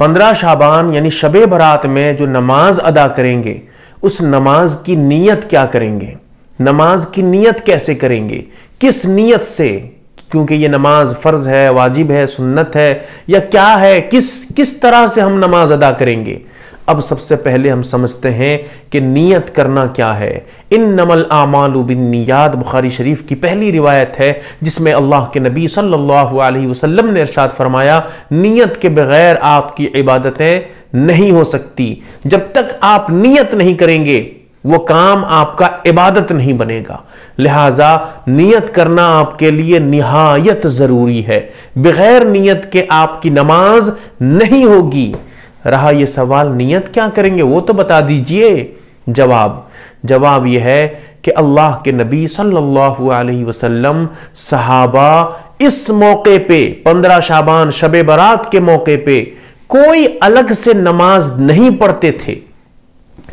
पंद्रह शाबान, यानी शब बरात में जो नमाज़ अदा करेंगे, उस नमाज़ की नीयत क्या करेंगे? नमाज़ की नीयत कैसे करेंगे? किस नीयत से? क्योंकि ये नमाज़ फ़र्ज़ है, वाजिब है, सुन्नत है, या क्या है? किस किस तरह से हम नमाज़ अदा करेंगे? अब सबसे पहले हम समझते हैं कि नीयत करना क्या है। इन नमल आमालु बिन नियात बुखारी शरीफ की पहली रिवायत है, जिसमें अल्लाह के नबी सल्लल्लाहु अलैहि वसल्लम ने इरशाद फरमाया, नीयत के बगैर आपकी इबादतें नहीं हो सकती। जब तक आप नीयत नहीं करेंगे, वो काम आपका इबादत नहीं बनेगा। लिहाजा नियत करना आपके लिए निहायत ज़रूरी है। बगैर नियत के आपकी नमाज़ नहीं होगी। रहा यह सवाल, नियत क्या करेंगे? वो तो बता दीजिए। जवाब जवाब यह है कि अल्लाह के नबी सल्लल्लाहु अलैहि वसल्लम, सहाबा इस मौके पे, पंद्रह शाबान शब बरात के मौके पे, कोई अलग से नमाज़ नहीं पढ़ते थे।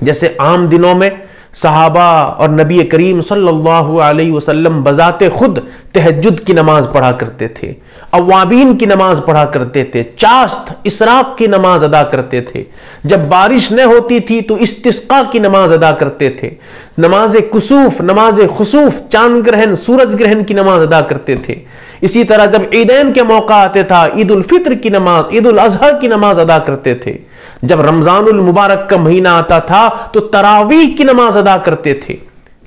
जैसे आम दिनों में सहाबा और नबी करीम सल्लल्लाहु अलैहि वसल्लम बजाते खुद तहजद की नमाज़ पढ़ा करते थे अवाबीन की नमाज़ पढ़ा करते थे चास्त इसराक की नमाज़ अदा करते थे। जब बारिश न होती थी तो इस्तिस्का की नमाज़ अदा करते थे। नमाज़ कुसूफ, नमाज़ खसूफ, चाँद ग्रहण, सूरज ग्रहण की नमाज़ अदा करते थे। इसी तरह जब ईदैन के मौका आते था ईद उल फित्र की नमाज़ ईद उल अजहा की नमाज़ अदा करते थे। जब रमजानुल मुबारक का महीना आता था तो तरावीह की नमाज़ अदा करते थे।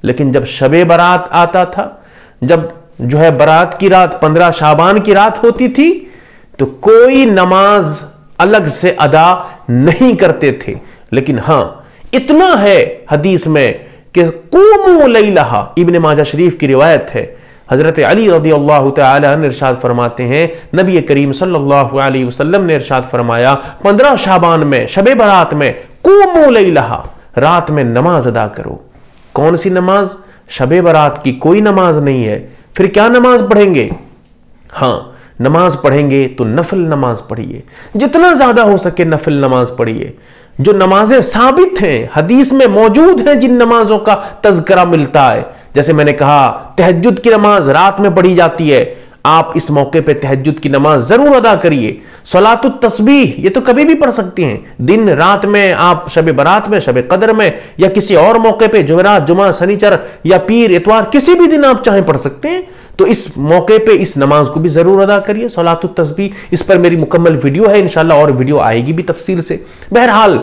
लेकिन जब शब बारात आता था, जब जो है बारात की रात, पंद्रह शाबान की रात होती थी तो कोई नमाज़ अलग से अदा नहीं करते थे। लेकिन हाँ, इतना है हदीस में कि कुमू लहा इबन माजा शरीफ की रिवायत है हज़रत अली रदी अल्लाह इरशाद फरमाते हैं, नबी करीम वसल्लम ने इरशाद फरमाया, पंद्रह शाबान में, शब बारात में, कुमू लहा रात में नमाज़ अदा करो। कौन सी नमाज़? शब बारात की कोई नमाज़ नहीं है। फिर क्या नमाज़ पढ़ेंगे? हाँ नमाज़ पढ़ेंगे तो नफल नमाज़ पढ़िए। जितना ज़्यादा हो सके नफल नमाज़ पढ़िए। जो नमाजें साबित हैं, हदीस में मौजूद हैं जिन नमाजों का तस्करा मिलता है जैसे मैंने कहा तहजद की नमाज़ रात में पढ़ी जाती है। आप इस मौके पे तहजद की नमाज़ ज़रूर अदा करिए। सलात तस्बीह, ये तो कभी भी पढ़ सकते हैं। दिन, रात में आप शब बारात में शब कदर में, या किसी और मौके पे, जुमेरात जुमा शनिचर, या पीर, इतवार, किसी भी दिन आप चाहे पढ़ सकते हैं। तो इस मौके पे इस नमाज़ को भी ज़रूर अदा करिए। सलात तस्बी इस पर मेरी मुकम्मल वीडियो है, इंशाल्लाह और वीडियो आएगी भी तफसील से। बहरहाल,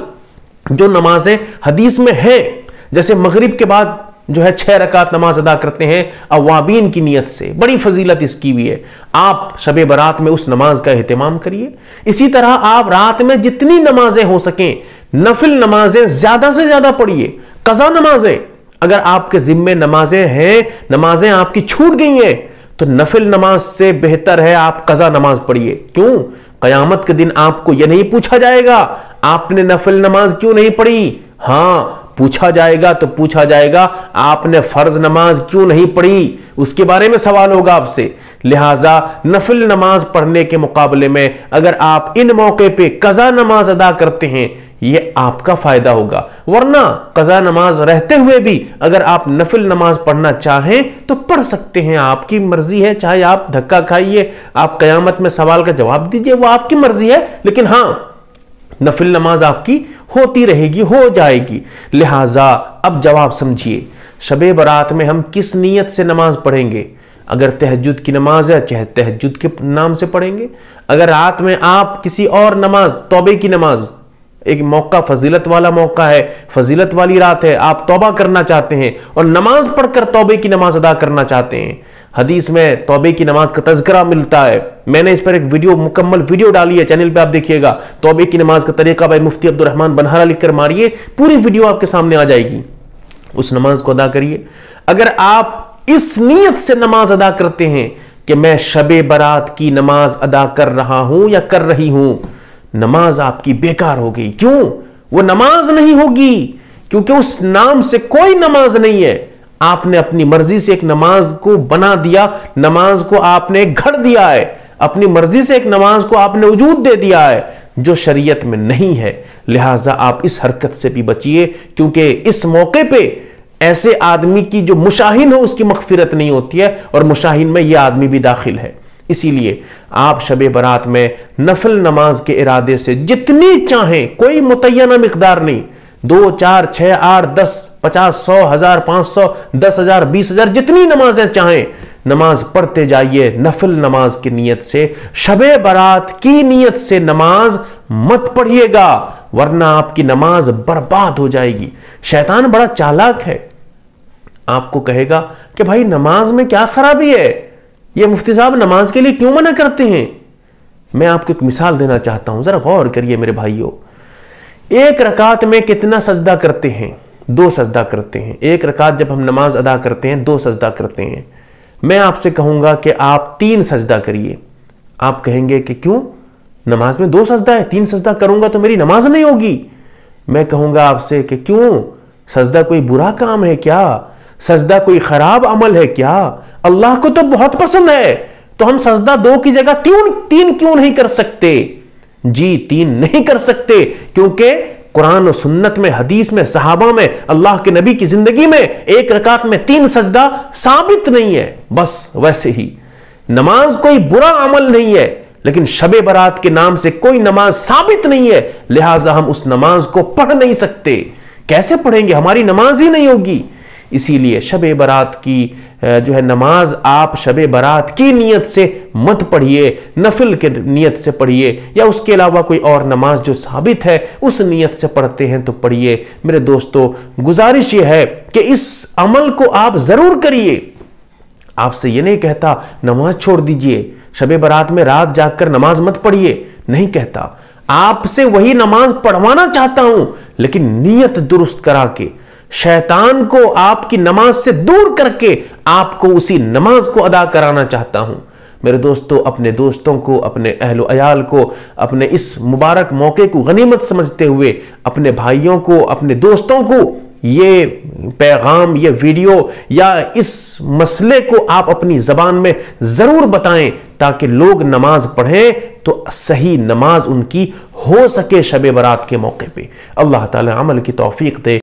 जो नमाजें हदीस में है, जैसे मगरिब के बाद जो है छह रकात नमाज़ अदा करते हैं अवाबीन की नीयत से। बड़ी फजीलत इसकी भी है। आप शब बारात में उस नमाज़ का अहतमाम करिए। इसी तरह आप रात में जितनी नमाजें हो सकें, नफिल नमाजें ज़्यादा से ज़्यादा पढ़िए। कजा नमाजें। अगर आपके जिम्मे नमाजें हैं, नमाजें आपकी छूट गई हैं तो नफिल नमाज़ से बेहतर है आप कजा नमाज़ पढ़िए। क्यों? कयामत के दिन आपको यह नहीं पूछा जाएगा, आपने नफिल नमाज़ क्यों नहीं पढ़ी? हाँ पूछा जाएगा तो पूछा जाएगा, आपने फ़र्ज़ नमाज़ क्यों नहीं पढ़ी? उसके बारे में सवाल होगा आपसे। लिहाजा नफिल नमाज़ पढ़ने के मुकाबले में अगर आप इन मौके पे कजा नमाज़ अदा करते हैं यह आपका फ़ायदा होगा। वरना कजा नमाज़ रहते हुए भी अगर आप नफिल नमाज़ पढ़ना चाहें तो पढ़ सकते हैं। आपकी मर्ज़ी है, चाहे आप धक्का खाइए, आप कयामत में सवाल का जवाब दीजिए, वो आपकी मर्ज़ी है। लेकिन हाँ, नफिल नमाज़ आपकी होती रहेगी, हो जाएगी। लिहाजा अब जवाब समझिए, शब बारात में हम किस नीयत से नमाज़ पढ़ेंगे? अगर तहजद की नमाज़ है, चाहे तहजद के नाम से पढ़ेंगे। अगर रात में आप किसी और नमाज़, तोबे की नमाज़, एक मौका, फजीलत वाला मौका है, फजीलत वाली रात है, आप तोबा करना चाहते हैं और नमाज़ पढ़कर तोबे की नमाज़ अदा करना चाहते हैं हदीस में तोबे की नमाज़ का तस्करा मिलता है। मैंने इस पर एक वीडियो, मुकम्मल वीडियो डाली है, चैनल पे आप देखिएगा। तोबे की नमाज़ का तरीका भाई मुफ्ती अब्दुलरहमान बनहारा लिखकर मारिए, पूरी वीडियो आपके सामने आ जाएगी। उस नमाज़ को अदा करिए। अगर आप इस नीयत से नमाज़ अदा करते हैं कि मैं शब बारात की नमाज़ अदा कर रहा हूँ या कर रही हूँ, नमाज़ आपकी बेकार हो गई। क्यों? वो नमाज़ नहीं होगी, क्योंकि उस नाम से कोई नमाज़ नहीं है। आपने अपनी मर्ज़ी से एक नमाज़ को बना दिया, नमाज़ को आपने घड़ दिया है। अपनी मर्ज़ी से एक नमाज़ को आपने वजूद दे दिया है, जो शरीयत में नहीं है। लिहाजा आप इस हरकत से भी बचिए, क्योंकि इस मौके पे ऐसे आदमी की जो मुशाहिन हो, उसकी मगफिरत नहीं होती है, और मुशाहिन में यह आदमी भी दाखिल है। इसीलिए आप शब बरात में नफल नमाज़ के इरादे से जितनी चाहें, कोई मुतयना मकदार नहीं। दो, चार, छह, आठ, दस पचास, सौ, हज़ार, पाँच सौ, दस हज़ार, बीस हज़ार, जितनी नमाजें चाहें, नमाज़ पढ़ते जाइए, नफिल नमाज़ की नीयत से, शबे बारात की नीयत से नमाज़ मत पढ़िएगा, वरना आपकी नमाज़ बर्बाद हो जाएगी। शैतान बड़ा चालाक है। आपको कहेगा कि भाई, नमाज़ में क्या खराबी है? ये मुफ्ती साहब नमाज़ के लिए क्यों मना करते हैं? मैं आपको एक मिसाल देना चाहता हूँ, जरा गौर करिए मेरे भाइयों। एक रकात में कितना सजदा करते हैं? दो सजदा करते हैं। एक रकात जब हम नमाज़ अदा करते हैं, दो सजदा करते हैं। मैं आपसे कहूँगा कि आप तीन सजदा करिए। आप कहेंगे कि क्यों? नमाज़ में दो सजदा है, तीन सजदा करूँगा तो मेरी नमाज़ नहीं होगी। मैं कहूँगा आपसे कि क्यों? सजदा कोई बुरा काम है क्या? सजदा कोई खराब अमल है क्या? अल्लाह को तो बहुत पसंद है। तो हम सजदा दो की जगह तीन तीन क्यों नहीं कर सकते? जी, तीन नहीं कर सकते, क्योंकि कुरान और सुन्नत में, हदीस में, सहाबा में, अल्लाह के नबी की ज़िंदगी में एक रकात में तीन सजदा साबित नहीं है। बस वैसे ही। नमाज़ कोई बुरा अमल नहीं है, लेकिन शबे बरात के नाम से कोई नमाज़ साबित नहीं है, लिहाजा हम उस नमाज़ को पढ़ नहीं सकते। कैसे पढ़ेंगे? हमारी नमाज़ ही नहीं होगी। इसीलिए शब बारात की जो है नमाज़ आप शब बारात की नीयत से मत पढ़िए, नफिल के नीयत से पढ़िए, या उसके अलावा कोई और नमाज़ जो साबित है, उस नीयत से पढ़ते हैं तो पढ़िए। मेरे दोस्तों, गुजारिश ये है कि इस अमल को आप ज़रूर करिए। आपसे ये नहीं कहता, नमाज़ छोड़ दीजिए, शब बारात में रात जागकर नमाज़ मत पढ़िए, नहीं कहता। आपसे वही नमाज़ पढ़वाना चाहता हूँ, लेकिन नीयत दुरुस्त करा के शैतान को आपकी नमाज़ से दूर करके आपको उसी नमाज़ को अदा कराना चाहता हूँ। मेरे दोस्तों, अपने दोस्तों को, अपने अहलो अयाल को, अपने इस मुबारक मौके को गनीमत समझते हुए, अपने भाइयों को, अपने दोस्तों को ये पैगाम, ये वीडियो या इस मसले को आप अपनी ज़बान में ज़रूर बताएँ ताकि लोग नमाज़ पढ़ें तो सही नमाज़ उनकी हो सके शब बरात के मौके पे। अल्लाह ताला अमल की तौफीक दे।